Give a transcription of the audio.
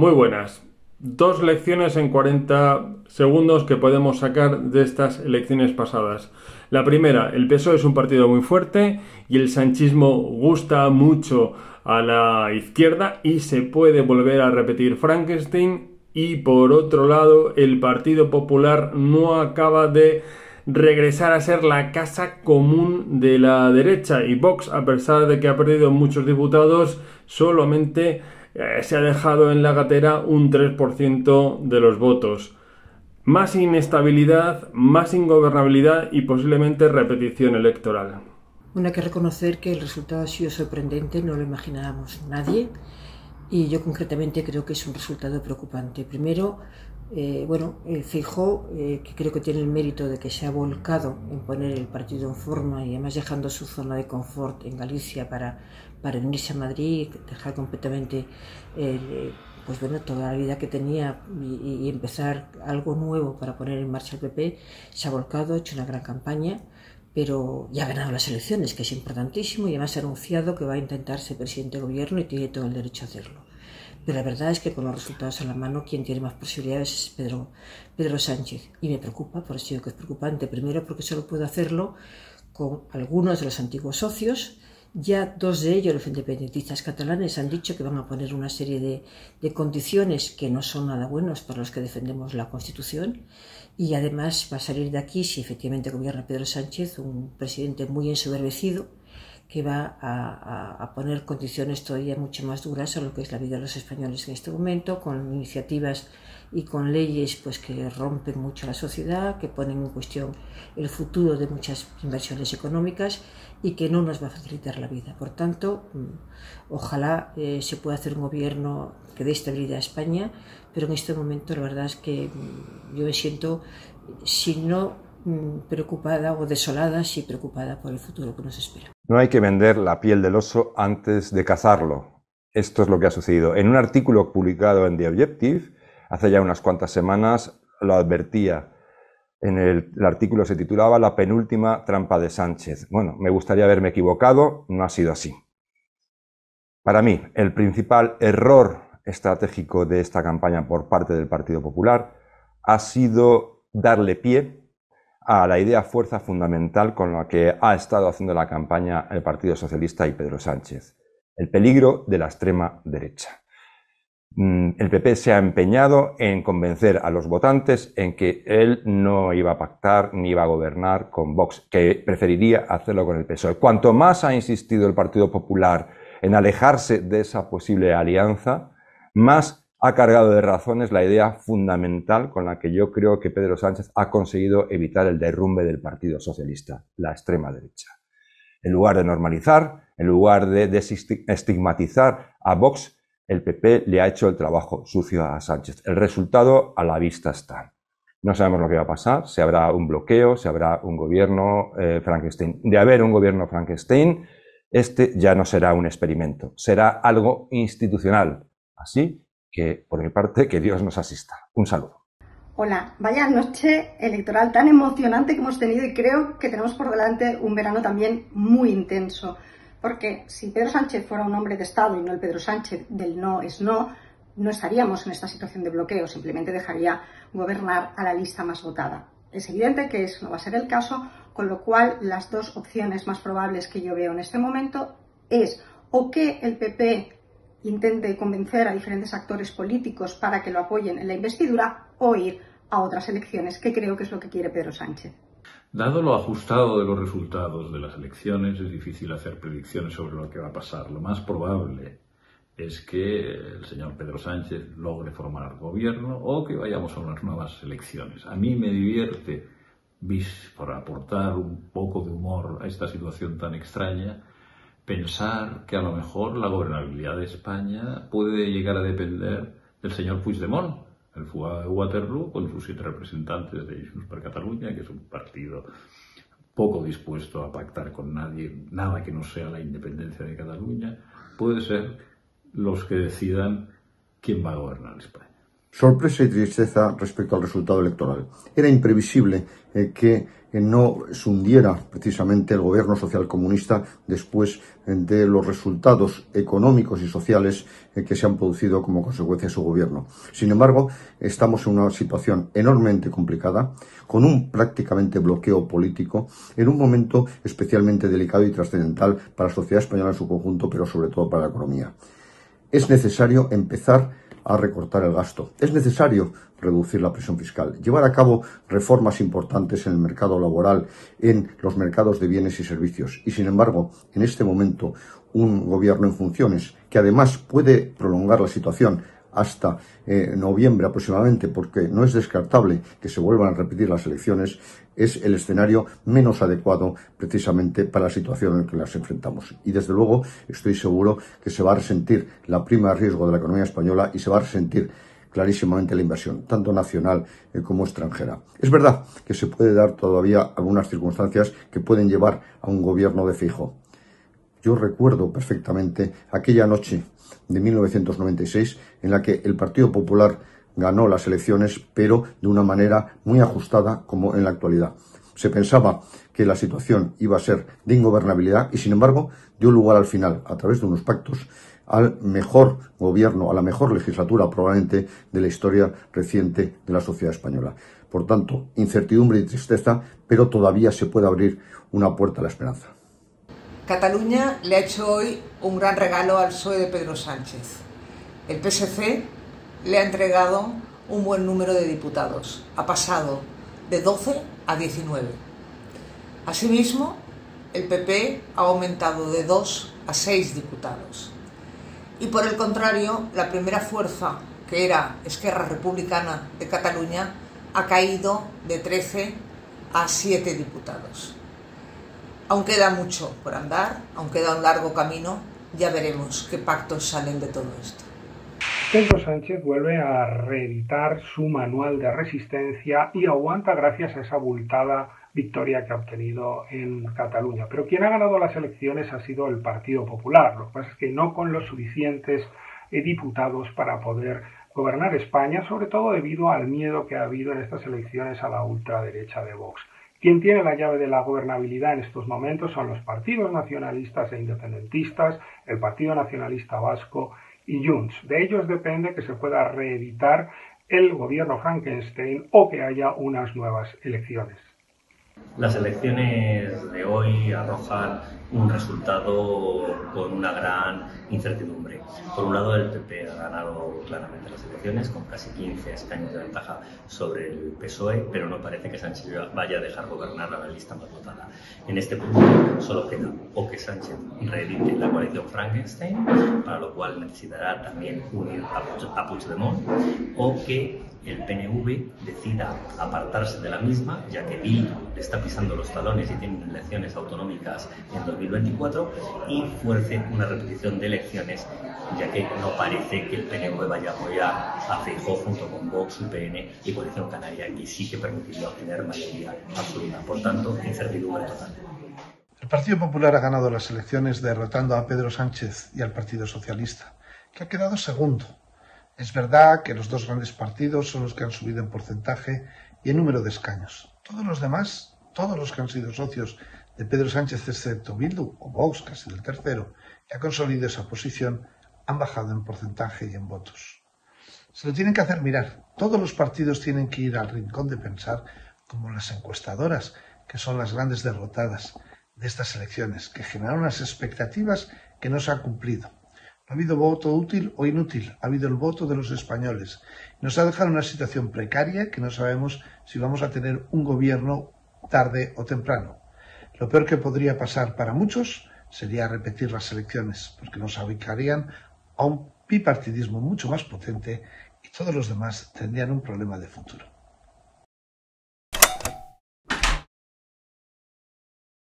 Muy buenas. Dos lecciones en 40 segundos que podemos sacar de estas elecciones pasadas. La primera, el PSOE es un partido muy fuerte y el sanchismo gusta mucho a la izquierda y se puede volver a repetir Frankenstein y por otro lado el Partido Popular no acaba de regresar a ser la casa común de la derecha y Vox a pesar de que ha perdido muchos diputados solamente eh, se ha dejado en la gatera un 3% de los votos. Más inestabilidad, más ingobernabilidad y posiblemente repetición electoral. Bueno, hay que reconocer que el resultado ha sido sorprendente, no lo imaginábamos nadie y yo concretamente creo que es un resultado preocupante. Primero, eh, bueno, eh, eh, que creo que tiene el mérito de que se ha volcado en poner el partido en forma y además dejando su zona de confort en Galicia para, para unirse a Madrid, dejar completamente eh, pues bueno, toda la vida que tenía y, y, empezar algo nuevo para poner en marcha el PP, se ha volcado, ha hecho una gran campaña, pero ya ha ganado las elecciones, que es importantísimo, y además ha anunciado que va a intentar ser presidente de gobierno y tiene todo el derecho a hacerlo. Pero la verdad es que con los resultados en la mano, quien tiene más posibilidades es Pedro, Pedro Sánchez. Y me preocupa, por eso digo que es preocupante. Primero porque solo puede hacerlo con algunos de los antiguos socios. Ya dos de ellos, los independentistas catalanes, han dicho que van a poner una serie de, de condiciones que no son nada buenos para los que defendemos la Constitución. Y además va a salir de aquí, si efectivamente gobierna Pedro Sánchez, un presidente muy ensoberbecido, que va a, poner condiciones todavía mucho más duras a lo que es la vida de los españoles en este momento, con iniciativas y con leyes pues que rompen mucho la sociedad, que ponen en cuestión el futuro de muchas inversiones económicas y que no nos va a facilitar la vida. Por tanto, mm, ojalá eh, se pueda hacer un gobierno que dé estabilidad a España, pero en este momento la verdad es que mm, yo me siento, si no Mm, preocupada o desolada, sí preocupada por el futuro que nos espera. No hay que vender la piel del oso antes de cazarlo. Esto es lo que ha sucedido. En un artículo publicado en The Objective, hace ya unas cuantas semanas, lo advertía. En el, el artículo se titulaba La penúltima trampa de Sánchez. Bueno, me gustaría haberme equivocado, no ha sido así. Para mí, el principal error estratégico de esta campaña por parte del Partido Popular ha sido darle pie a la idea fuerza fundamental con la que ha estado haciendo la campaña el Partido Socialista y Pedro Sánchez, el peligro de la extrema derecha. Mm, el PP se ha empeñado en convencer a los votantes en que él no iba a pactar ni iba a gobernar con Vox, que preferiría hacerlo con el PSOE. Cuanto más ha insistido el Partido Popular en alejarse de esa posible alianza, más ha cargado de razones la idea fundamental con la que yo creo que Pedro Sánchez ha conseguido evitar el derrumbe del Partido Socialista, la extrema derecha. En lugar de normalizar, en lugar de estigmatizar a Vox, el PP le ha hecho el trabajo sucio a Sánchez. El resultado a la vista está. No sabemos lo que va a pasar, si habrá un bloqueo, si habrá un gobierno eh, Frankenstein. De haber un gobierno Frankenstein, este ya no será un experimento, será algo institucional. Así que por mi parte, que Dios nos asista. Un saludo. Hola, vaya noche electoral tan emocionante que hemos tenido y creo que tenemos por delante un verano también muy intenso. Porque si Pedro Sánchez fuera un hombre de Estado y no el Pedro Sánchez del no es no, no estaríamos en esta situación de bloqueo, simplemente dejaría gobernar a la lista más votada. Es evidente que eso no va a ser el caso, con lo cual las dos opciones más probables que yo veo en este momento es o que el PP intente convencer a diferentes actores políticos para que lo apoyen en la investidura o ir a otras elecciones, que creo que es lo que quiere Pedro Sánchez. Dado lo ajustado de los resultados de las elecciones, es difícil hacer predicciones sobre lo que va a pasar. Lo más probable es que el señor Pedro Sánchez logre formar gobierno o que vayamos a unas nuevas elecciones. A mí me divierte, por aportar un poco de humor a esta situación tan extraña, pensar que a lo mejor la gobernabilidad de España puede llegar a depender del señor Puigdemont, el fugado de Waterloo, con sus siete representantes de Junts per Cataluña, que es un partido poco dispuesto a pactar con nadie, nada que no sea la independencia de Cataluña, puede ser los que decidan quién va a gobernar España. Sorpresa y tristeza respecto al resultado electoral. Era imprevisible eh, que eh, no se hundiera precisamente el gobierno social comunista después eh, de los resultados económicos y sociales que se han producido como consecuencia de su gobierno. Sin embargo, estamos en una situación enormemente complicada, con un prácticamente bloqueo político, en un momento especialmente delicado y trascendental para la sociedad española en su conjunto, pero sobre todo para la economía. Es necesario empezar a recortar el gasto. Es necesario reducir la presión fiscal, llevar a cabo reformas importantes en el mercado laboral, en los mercados de bienes y servicios. Y sin embargo, en este momento, un gobierno en funciones que además puede prolongar la situación hasta eh, noviembre aproximadamente, porque no es descartable que se vuelvan a repetir las elecciones, es el escenario menos adecuado precisamente para la situación en la que las enfrentamos. Y desde luego estoy seguro que se va a resentir la prima de riesgo de la economía española y se va a resentir clarísimamente la inversión, tanto nacional eh, como extranjera. Es verdad que se puede dar todavía algunas circunstancias que pueden llevar a un gobierno de fijo. Yo recuerdo perfectamente aquella noche de 1996 en la que el Partido Popular ganó las elecciones, pero de una manera muy ajustada como en la actualidad. Se pensaba que la situación iba a ser de ingobernabilidad y, sin embargo, dio lugar al final, a través de unos pactos, al mejor gobierno, a la mejor legislatura probablemente de la historia reciente de la sociedad española. Por tanto, incertidumbre y tristeza, pero todavía se puede abrir una puerta a la esperanza. Cataluña le ha hecho hoy un gran regalo al PSOE de Pedro Sánchez. El PSC le ha entregado un buen número de diputados. Ha pasado de 12 a 19. Asimismo, el PP ha aumentado de 2 a 6 diputados. Y por el contrario, la primera fuerza, que era Esquerra Republicana de Cataluña, ha caído de 13 a 7 diputados. Aún queda mucho por andar, aún queda un largo camino, ya veremos qué pactos salen de todo esto. Pedro Sánchez vuelve a reeditar su manual de resistencia y aguanta gracias a esa abultada victoria que ha obtenido en Cataluña. Pero quien ha ganado las elecciones ha sido el Partido Popular. Lo que pasa es que no con los suficientes eh, diputados para poder gobernar España, sobre todo debido al miedo que ha habido en estas elecciones a la ultraderecha de Vox. Quien tiene la llave de la gobernabilidad en estos momentos son los partidos nacionalistas e independentistas, el Partido Nacionalista Vasco y Junts. De ellos depende que se pueda reeditar el gobierno Frankenstein o que haya unas nuevas elecciones. Las elecciones de hoy arrojan un resultado con una gran incertidumbre. Por un lado, el PP ha ganado claramente las elecciones con casi 15 escaños de ventaja sobre el PSOE, pero no parece que Sánchez vaya a dejar gobernar a la lista más votada. En este punto solo queda o que Sánchez reedite la coalición Frankenstein, para lo cual necesitará también unir a Puigdemont, o que el PNV decida apartarse de la misma, ya que Bildu está pisando los talones y tiene elecciones autonómicas en 2024, y fuerce una repetición de elecciones, ya que no parece que el PNV vaya a apoyar a Feijóo junto con Vox, UPN y Coalición Canaria, que sí que permitiría obtener mayoría absoluta. Por tanto, incertidumbre total. El Partido Popular ha ganado las elecciones derrotando a Pedro Sánchez y al Partido Socialista, que ha quedado segundo es verdad que los dos grandes partidos son los que han subido en porcentaje y en número de escaños. Todos los demás, todos los que han sido socios de Pedro Sánchez, excepto Bildu o Vox, que ha sido el tercero, y ha consolidado esa posición, han bajado en porcentaje y en votos. Se lo tienen que hacer mirar. Todos los partidos tienen que ir al rincón de pensar como las encuestadoras, que son las grandes derrotadas de estas elecciones, que generaron unas expectativas que no se han cumplido. Ha habido voto útil o inútil, ha habido el voto de los españoles. Nos ha dejado una situación precaria que no sabemos si vamos a tener un gobierno tarde o temprano. Lo peor que podría pasar para muchos sería repetir las elecciones, porque nos ubicarían a un bipartidismo mucho más potente y todos los demás tendrían un problema de futuro.